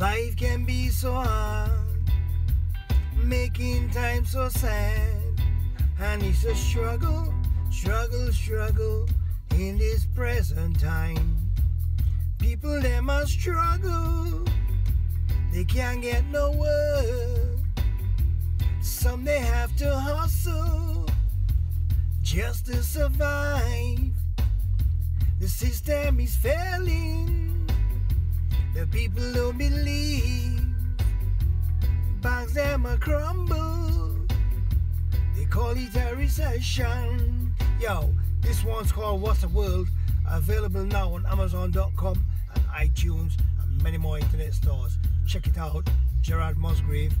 Life can be so hard, making time so sad, and it's a struggle, struggle, struggle in this present time. People them must struggle, they can't get no work. Some they have to hustle just to survive. The system is failing. People don't believe. Banks them a crumble. They call it a recession. Yo, this one's called What a World. Available now on Amazon.com and iTunes and many more internet stores. Check it out. Gerard Musgrave.